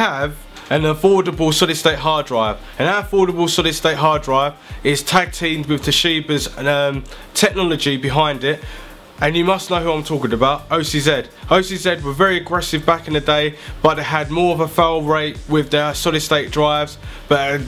have an affordable solid state hard drive and our affordable solid state hard drive is tag teamed with Toshiba's um, technology behind it and you must know who I'm talking about, OCZ. OCZ were very aggressive back in the day, but they had more of a fail rate with their solid state drives, but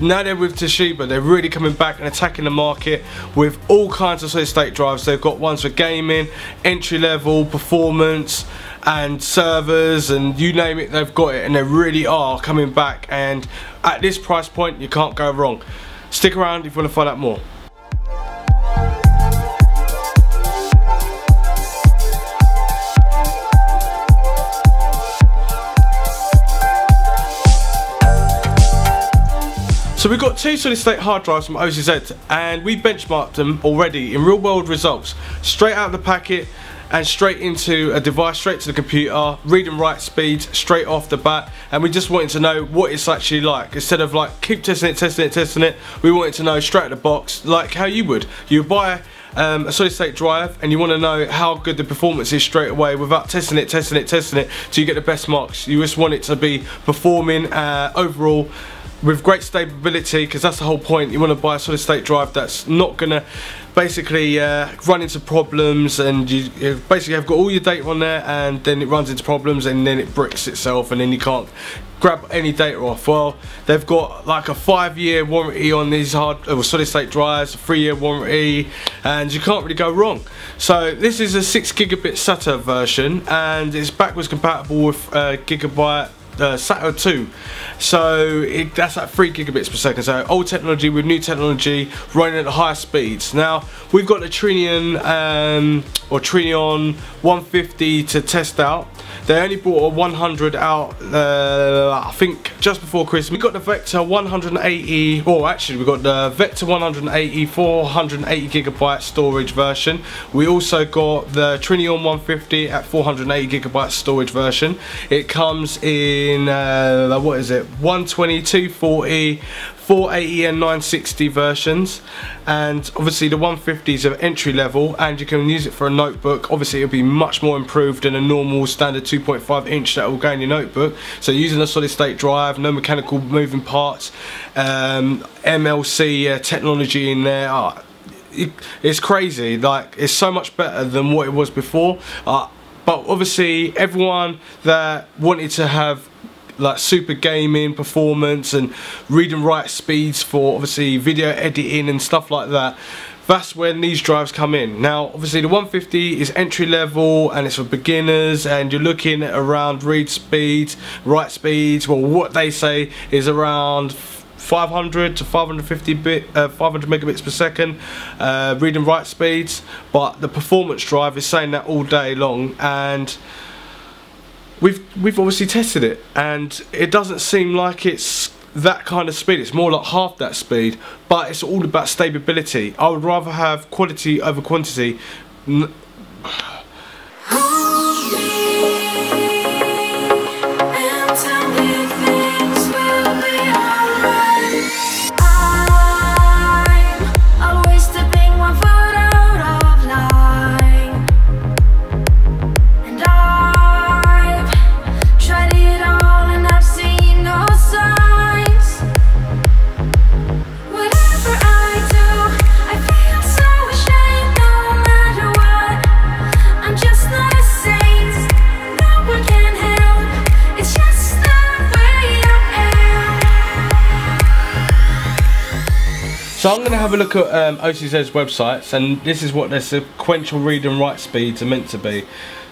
now they're with Toshiba, they're really coming back and attacking the market with all kinds of solid state drives. They've got ones for gaming, entry level, performance, and servers, and you name it, they've got it, and they really are coming back. And at this price point, you can't go wrong. Stick around if you want to find out more. So we've got two solid state hard drives from OCZ and we benchmarked them already in real world results. Straight out of the packet and straight into a device, straight to the computer, read and write speeds straight off the bat and we just wanted to know what it's actually like. Instead of like keep testing it, testing it, testing it, we wanted to know straight out the box like how you would. You buy um, a solid state drive and you want to know how good the performance is straight away without testing it, testing it, testing it so you get the best marks. You just want it to be performing uh, overall with great stability because that's the whole point. You want to buy a solid state drive that's not gonna basically uh, run into problems and you, you, basically have got all your data on there and then it runs into problems and then it bricks itself and then you can't grab any data off. Well they've got like a five year warranty on these hard uh, solid state drives a three year warranty and you can't really go wrong. So this is a six gigabit SATA version and it's backwards compatible with uh, gigabyte uh, SATA 2 so it, that's at 3 gigabits per second so old technology with new technology running at higher speeds now we've got the Trinion um, or Trinion 150 to test out they only brought a 100 out, uh, I think, just before Christmas. We got the Vector 180, or actually we got the Vector 180 480 gigabyte storage version. We also got the Trinion 150 at 480 gigabyte storage version. It comes in, uh, what is it, 120, 240, 480 and 960 versions. And obviously the 150s are entry level and you can use it for a notebook. Obviously it'll be much more improved than a normal standard 2.5 inch that will go in your notebook. So using a solid state drive no mechanical moving parts um, MLC uh, technology in there oh, it, it's crazy. Like it's so much better than what it was before. Uh, but obviously everyone that wanted to have like super gaming performance and read and write speeds for obviously video editing and stuff like that. That's when these drives come in. Now obviously the 150 is entry level and it's for beginners and you're looking at around read speeds write speeds. Well what they say is around 500 to 550 bit, uh, 500 megabits per second uh, read and write speeds, but the performance drive is saying that all day long, and we've we've obviously tested it and it doesn't seem like it's that kind of speed. It's more like half that speed but it's all about stability. I would rather have quality over quantity I'm going to have a look at um, OCZ's websites and this is what their sequential read and write speeds are meant to be.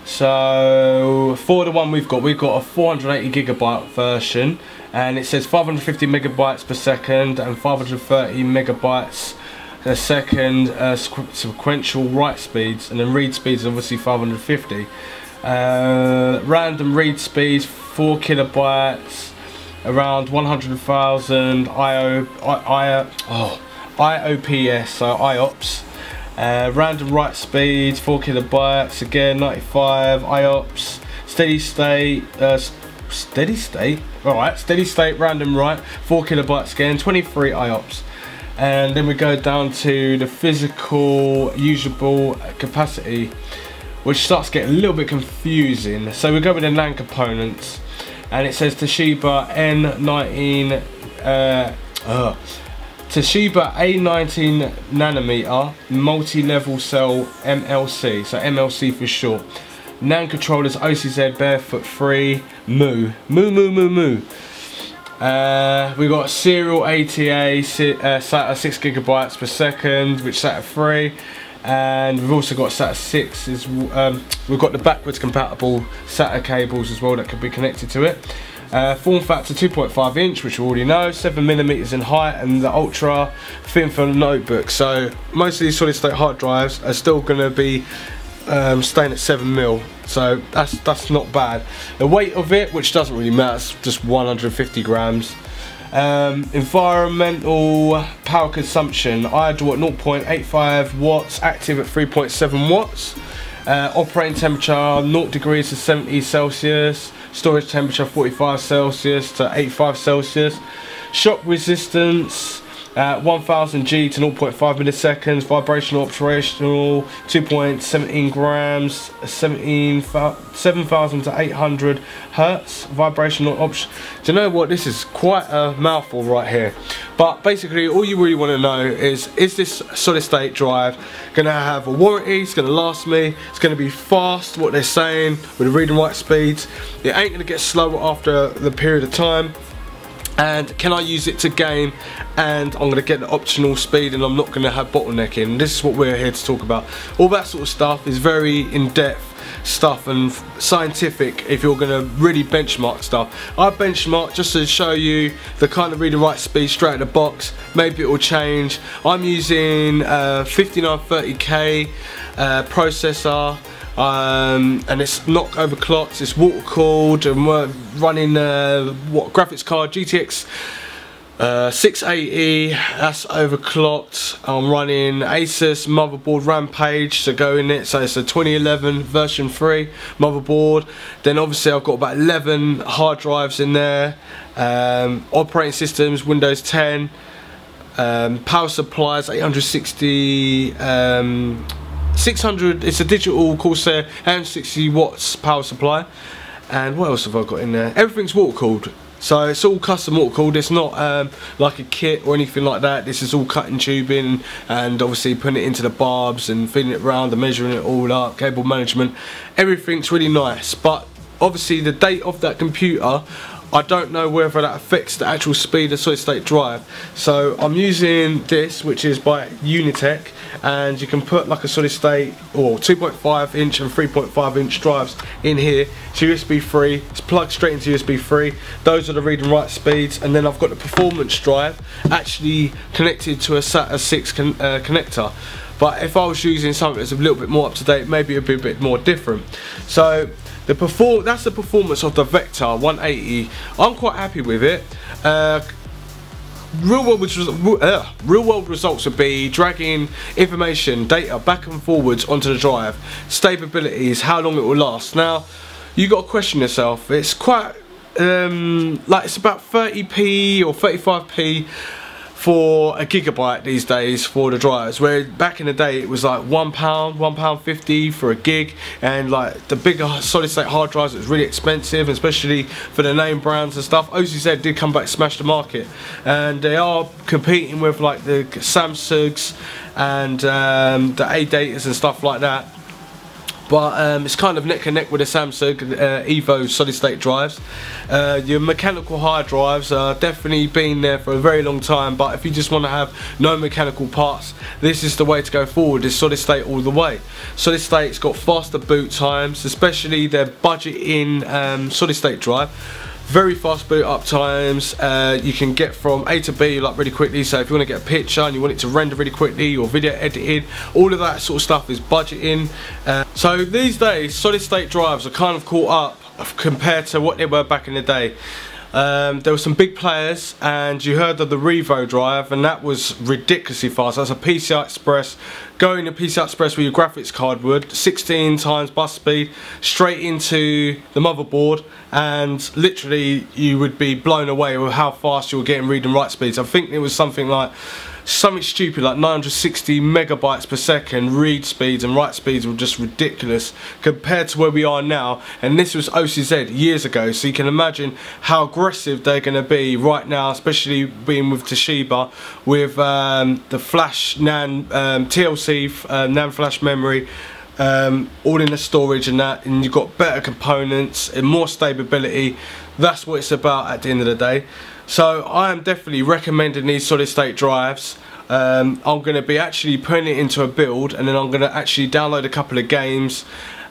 So for the one we've got, we've got a 480 gigabyte version and it says 550 megabytes per second and 530 megabytes a second uh, sequential write speeds and then read speeds obviously 550. Uh, random read speeds 4 kilobytes around 100,000 IO, I, I, oh, IOPS, so IOPS. Uh, random write speed, 4 kilobytes, again 95, IOPS, steady state, uh, steady state, alright, steady state random write, 4 kilobytes again, 23 IOPS. And then we go down to the physical usable capacity, which starts getting a little bit confusing. So we go with the NAND components. and it says Toshiba N19 uh, uh, Toshiba A19 nanometer multi-level cell MLC, so MLC for short. NAND controllers OCZ Barefoot 3 Moo. Moo Moo Moo Moo. Uh, we got serial ATA uh, SATA 6 gigabytes per second, which SATA 3 and we've also got SATA 6 is um, we've got the backwards compatible SATA cables as well that can be connected to it uh, form factor 2.5 inch which we already know 7 millimeters in height and the ultra thin for notebook. So most of these solid state hard drives are still going to be um, staying at 7 mil. So that's that's not bad. The weight of it which doesn't really matter it's just 150 grams. Um, environmental power consumption, idle at 0.85 watts, active at 3.7 watts. Uh, operating temperature 0 degrees to 70 Celsius. Storage temperature 45 Celsius to 85 Celsius. Shock resistance uh, 1000 G to 0.5 milliseconds, vibrational operational 2.17 grams, 7,000 to 800 hertz, vibrational option. Do you know what? This is quite a mouthful right here. But basically, all you really want to know is, is this solid state drive going to have a warranty? It's going to last me. It's going to be fast, what they're saying, with the read and write speeds. It ain't going to get slower after the period of time and can I use it to game and I'm going to get the optional speed and I'm not going to have bottlenecking this is what we're here to talk about all that sort of stuff is very in-depth stuff and scientific if you're going to really benchmark stuff. I benchmark just to show you the kind of read and write speed straight out of the box. Maybe it will change. I'm using uh, 5930k uh, processor um, and it's not overclocked, it's water cooled and we're running uh, what graphics card GTX uh, 680 that's overclocked. I'm running Asus motherboard Rampage to go in it. So it's a 2011 version 3 motherboard. Then obviously I've got about 11 hard drives in there. Um, operating systems Windows 10 um, power supplies 860 um, 600 it's a digital Corsair and 60 watts power supply. And what else have I got in there? Everything's water cooled so it's all custom water cooled it's not um, like a kit or anything like that. This is all cutting tubing and obviously putting it into the barbs and feeding it around and measuring it all up cable management. Everything's really nice but obviously the date of that computer I don't know whether that affects the actual speed of solid state drive. So I'm using this which is by Unitech and you can put like a solid state or 2.5 inch and 3.5 inch drives in here. It's USB 3 it's plugged straight into USB 3 those are the read and write speeds. And then I've got the performance drive actually connected to a SATA 6 con uh, connector. But if I was using something that's a little bit more up to date maybe it'd be a bit more different. So the perform that's the performance of the Vector 180. I'm quite happy with it. Uh, real world, uh, real world results would be dragging information, data back and forwards onto the drive. Stability is how long it will last. Now, you got to question yourself. It's quite um, like it's about 30p or 35p for a gigabyte these days for the drives where back in the day it was like one pound one pound fifty for a gig and like the bigger solid state hard drives it was really expensive especially for the name brands and stuff. OCZ did come back smash the market and they are competing with like the Samsungs and um, the ADATAs and stuff like that but um, it's kind of neck and neck with the Samsung uh, Evo solid state drives. Uh, your mechanical hard drives are definitely been there for a very long time but if you just want to have no mechanical parts this is the way to go forward is solid state all the way. Solid state's got faster boot times especially their budget in um, solid state drive very fast boot up times. Uh, you can get from A to B like really quickly. So if you want to get a picture and you want it to render really quickly or video edited all of that sort of stuff is budgeting. Uh, so these days solid state drives are kind of caught up compared to what they were back in the day um, there were some big players and you heard of the Revo drive and that was ridiculously fast. That's a PCI Express, going to PCI Express with your graphics card would, 16 times bus speed, straight into the motherboard and literally you would be blown away with how fast you were getting read and write speeds. I think it was something like something stupid like 960 megabytes per second read speeds and write speeds were just ridiculous compared to where we are now. And this was OCZ years ago so you can imagine how aggressive they're going to be right now especially being with Toshiba with um, the flash NAND um, TLC uh, NAND flash memory um, all in the storage and that and you've got better components and more stability. That's what it's about at the end of the day so I am definitely recommending these solid state drives. Um, I'm going to be actually putting it into a build and then I'm going to actually download a couple of games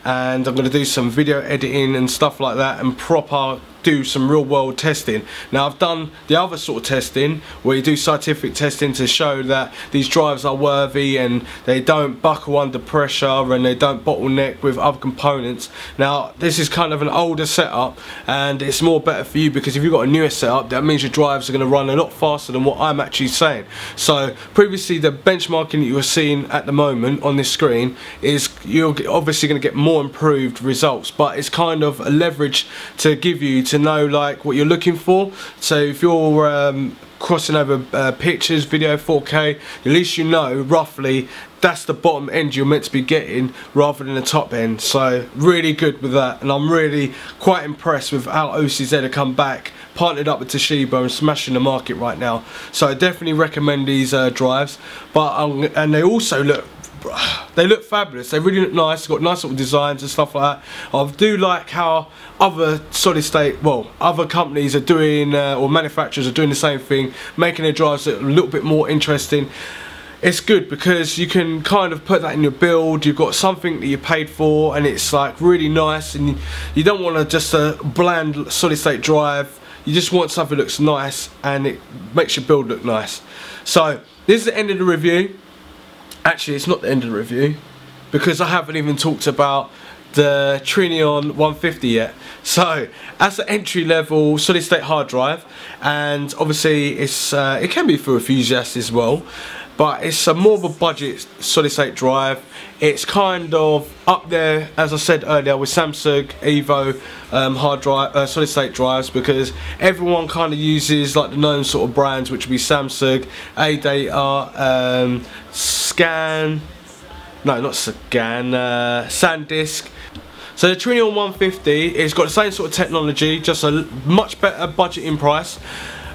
and I'm going to do some video editing and stuff like that and proper do some real world testing. Now I've done the other sort of testing where you do scientific testing to show that these drives are worthy and they don't buckle under pressure and they don't bottleneck with other components. Now this is kind of an older setup and it's more better for you because if you've got a newer setup that means your drives are going to run a lot faster than what I'm actually saying. So previously the benchmarking that you're seeing at the moment on this screen is you're obviously going to get more improved results but it's kind of a leverage to give you to know like what you're looking for. So if you're um, crossing over uh, pictures video 4k at least you know roughly that's the bottom end you're meant to be getting rather than the top end. So really good with that and I'm really quite impressed with how OCZ have come back partnered up with Toshiba and smashing the market right now. So I definitely recommend these uh, drives but um, and they also look they look fabulous. They really look nice. Got nice little designs and stuff like that. I do like how other solid state, well, other companies are doing uh, or manufacturers are doing the same thing, making their drives a little bit more interesting. It's good because you can kind of put that in your build. You've got something that you paid for, and it's like really nice. And you, you don't want to just a bland solid state drive. You just want something that looks nice and it makes your build look nice. So this is the end of the review actually it's not the end of the review because I haven't even talked about the Trinion 150 yet. So, as an entry level solid state hard drive, and obviously it's uh, it can be for enthusiasts as well, but it's a more of a budget solid state drive. It's kind of up there, as I said earlier, with Samsung Evo um, hard drive, uh, solid state drives because everyone kind of uses like the known sort of brands, which would be Samsung, ADATA, um, Scan, no, not Scan, uh, SanDisk. So the Trinion 150 it's got the same sort of technology, just a much better budgeting price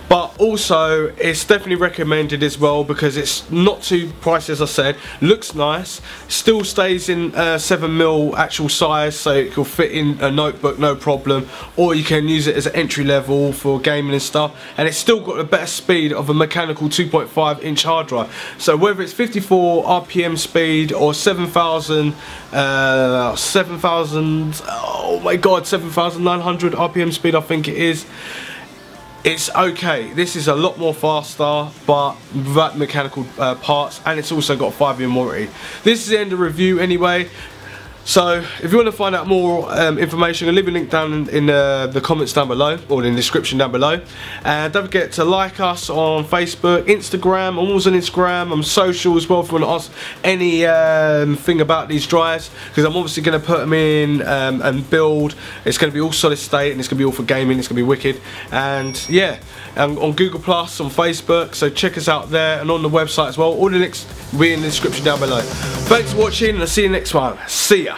but also it's definitely recommended as well because it's not too pricey as I said. Looks nice. Still stays in 7mm actual size so it will fit in a notebook no problem. Or you can use it as an entry level for gaming and stuff. And it's still got the better speed of a mechanical 2.5 inch hard drive. So whether it's 54 RPM speed or 7000 uh, 7000 oh my god 7900 RPM speed I think it is it's okay. This is a lot more faster but without mechanical uh, parts and it's also got 5 year warranty. This is the end of review anyway so if you want to find out more um, information, I'll leave a link down in, in uh, the comments down below or in the description down below. And don't forget to like us on Facebook, Instagram, I'm always on Instagram, I'm social as well if you want to ask any um, thing about these drives because I'm obviously going to put them in um, and build. It's going to be all solid state and it's going to be all for gaming, it's going to be wicked. And yeah, on Google Plus, on Facebook, so check us out there and on the website as well. All the links will be in the description down below. Thanks for watching and I'll see you next one. See ya.